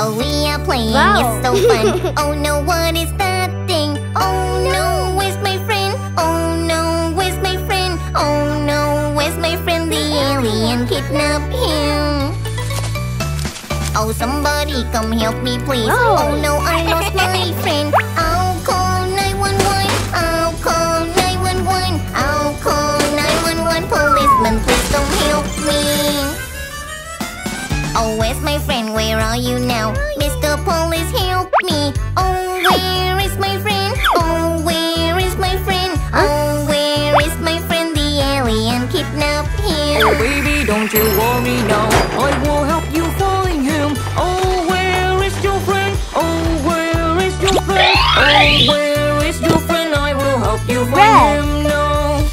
Oh, we are playing, Wow. it's so fun. oh no, what is that thing? Oh no, where's my friend? Oh no, where's my friend? Oh no, where's my friend? The alien kidnapped him. Oh, somebody come help me, please. Wow. Oh no, I lost my friend. Oh, where's my friend? Where are you now? Mr. Police, help me. Oh, where is my friend? Oh, where is my friend? Oh, where is my friend? The alien kidnapped him. Oh baby, don't you worry now. I will help you find him. Oh, where is your friend? Oh, where is your friend? Oh, where is your friend? I will help you find Red. him now.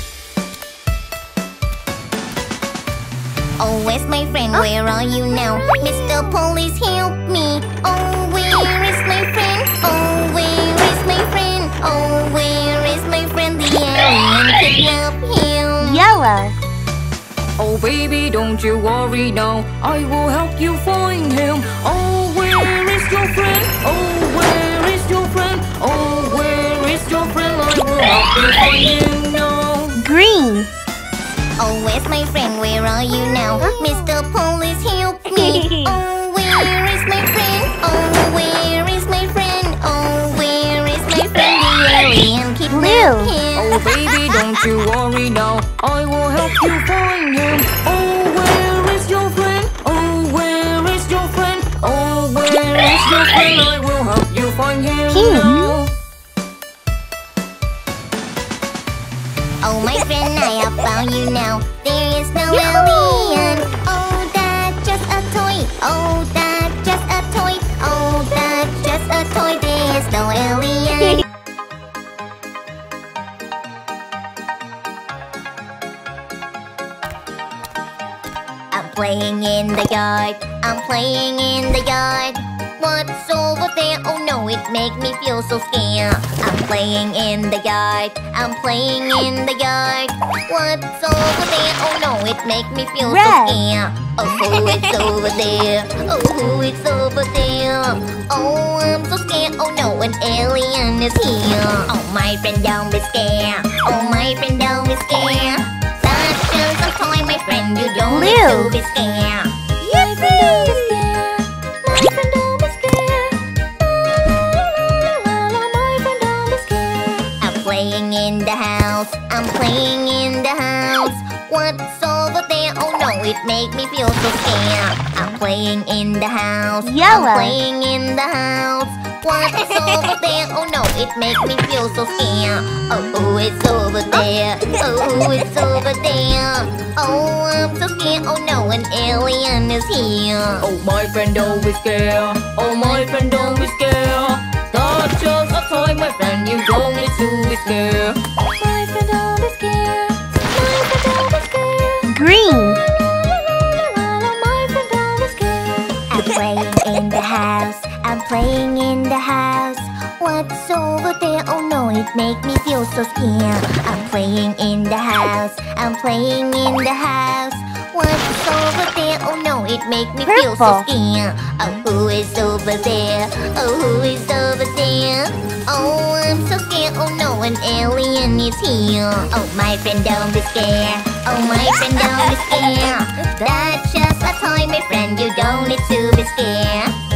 Oh, where's my friend? Where are you now? Mr. Police, help me. Oh, where is my friend? Oh, where is my friend? Oh, where is my friend? The alien kidnapped him. Yellow. Oh baby, don't you worry now. I will help you find him. Oh, where is your friend? Oh, where is your friend? Oh, where is your friend? I will help you find him now. Green. Oh, where's my friend? Where are you now? Oh. Mr. Police, help me. Oh, where is my friend? Oh, where is my friend? Oh, where is my friend? The alien kidnapped Blue. him. Oh baby, don't you worry now. I will help you find him. Oh, where is your friend? Oh, where is your friend? Oh, where is your friend? I will help you find him Pink. now. Oh, you now. There is no alien. Oh, that's just a toy. Oh, that's just a toy. Oh, that's just a toy. There is no alien. I'm playing in the yard. I'm playing in the yard. What's over there? Oh no, it make me feel so scared. I'm playing in the yard. I'm playing in the yard. What's over there? Oh no, it make me feel so Red. scared. Oh, who is over there? Oh, who is over there? Oh, I'm so scared. Oh no, an alien is here. Oh, my friend, don't be scared. Oh, my friend, don't be scared. Just a toy, my friend. You don't need to be scared. My What's over there? Oh no, it make me feel so scared. I'm playing in the house. Yellow. I'm playing in the house. What's over there? Oh no, it make me feel so scared. Oh, who is over there? Oh, who is over there? Oh, I'm so scared. Oh no, an alien is here. Oh my friend, don't be scared. Oh my friend, don't be scared. That's just a toy, my friend. You don't need to be scared. Playing in the house. What's over there? Oh no, it make me feel so scared. I'm playing in the house. I'm playing in the house. What's over there? Oh no, it make me feel so scared. Oh, who is over there? Oh, who is over there? Oh, I'm so scared. Oh no, an alien is here. Oh, my friend, don't be scared. Oh, my friend, don't be scared. That's just a toy, my friend. You don't need to be scared.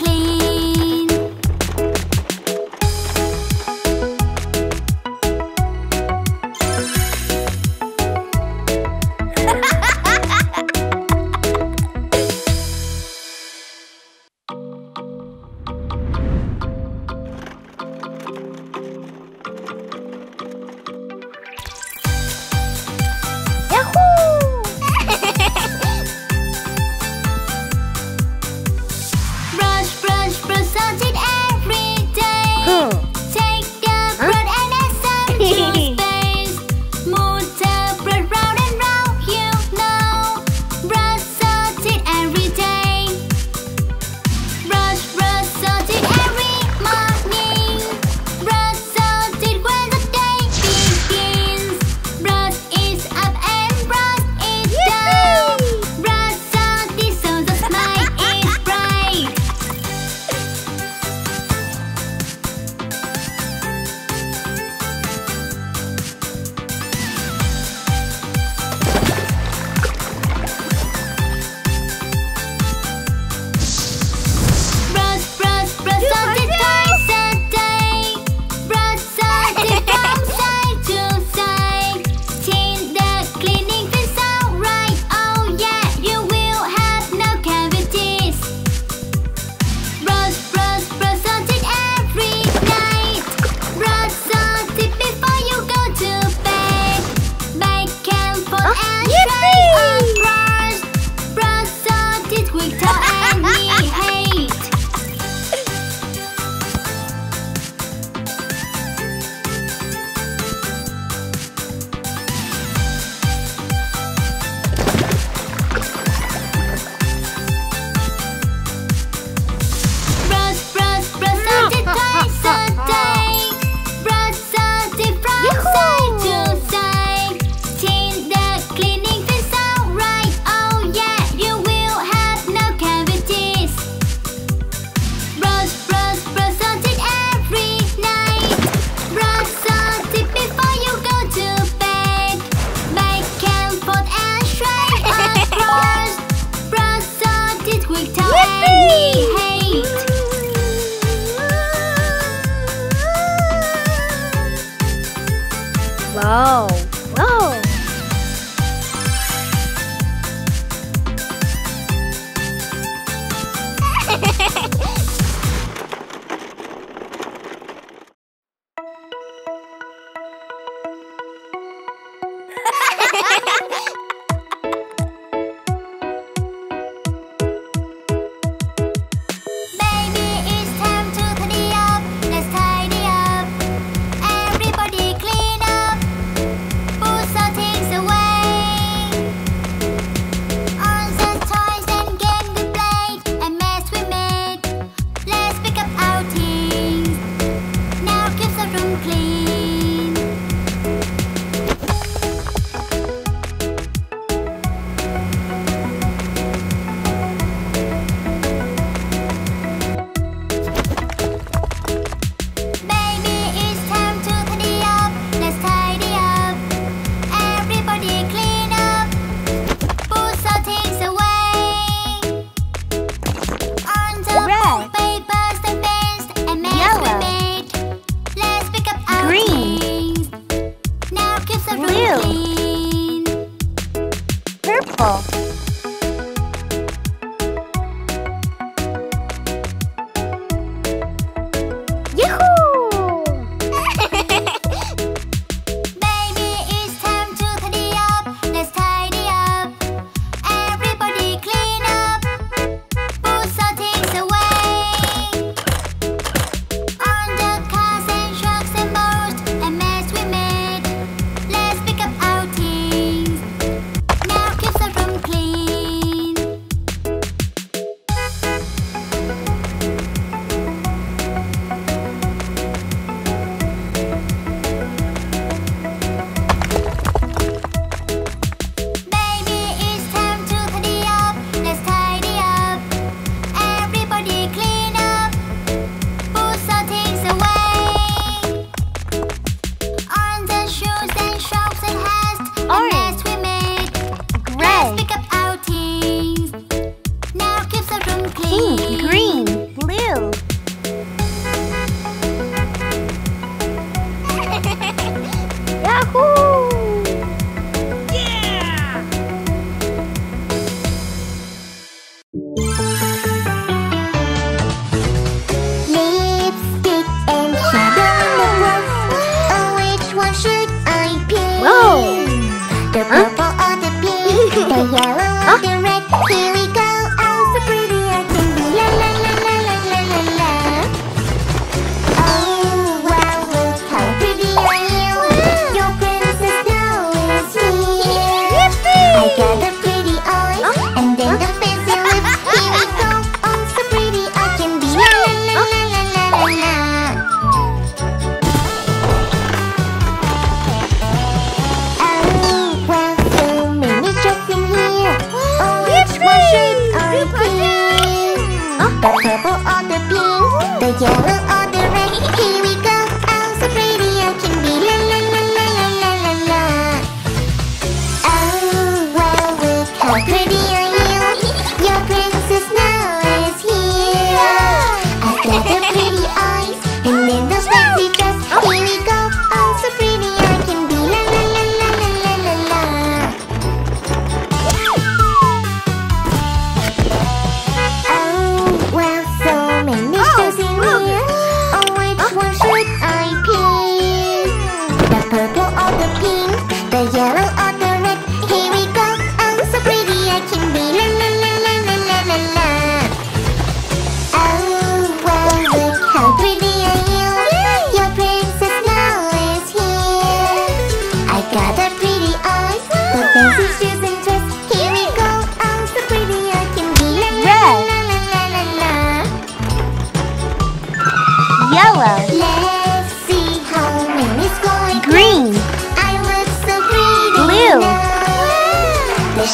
quickly.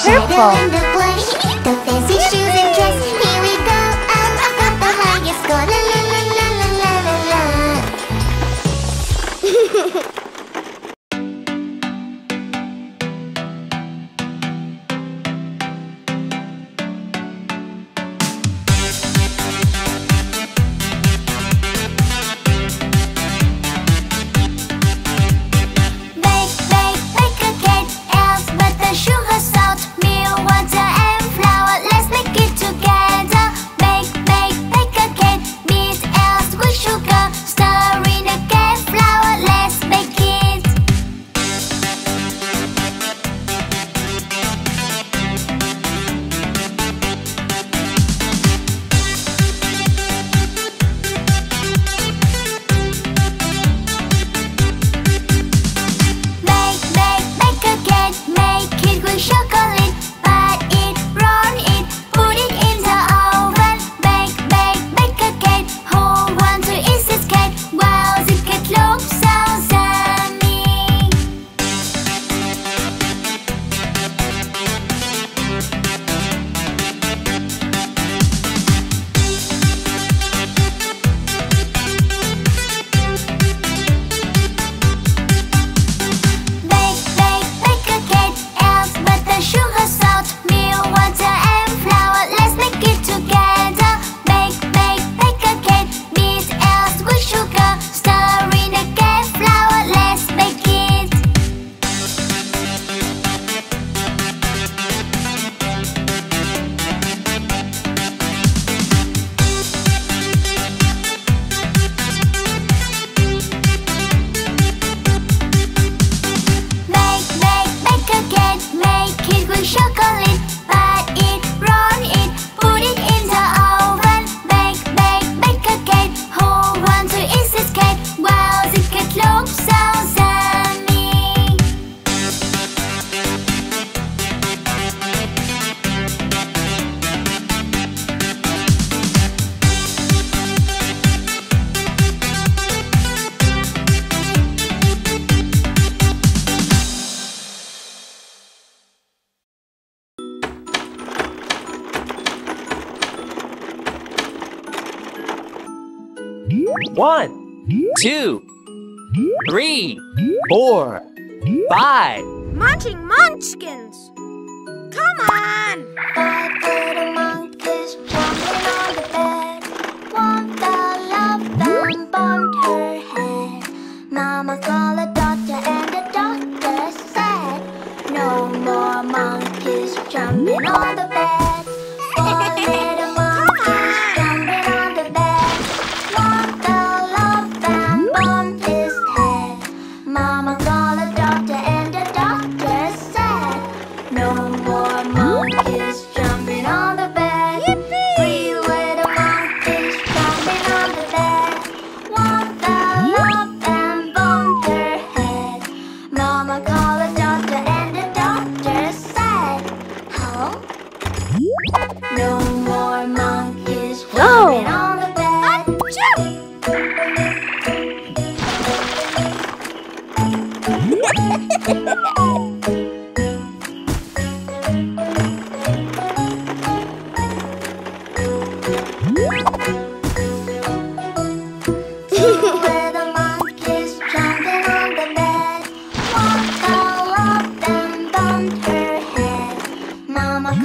Purple. One, two, three, four, five. Munching munchkins. Come on. Five little monkeys jumping on the bed. Walk the love and bump.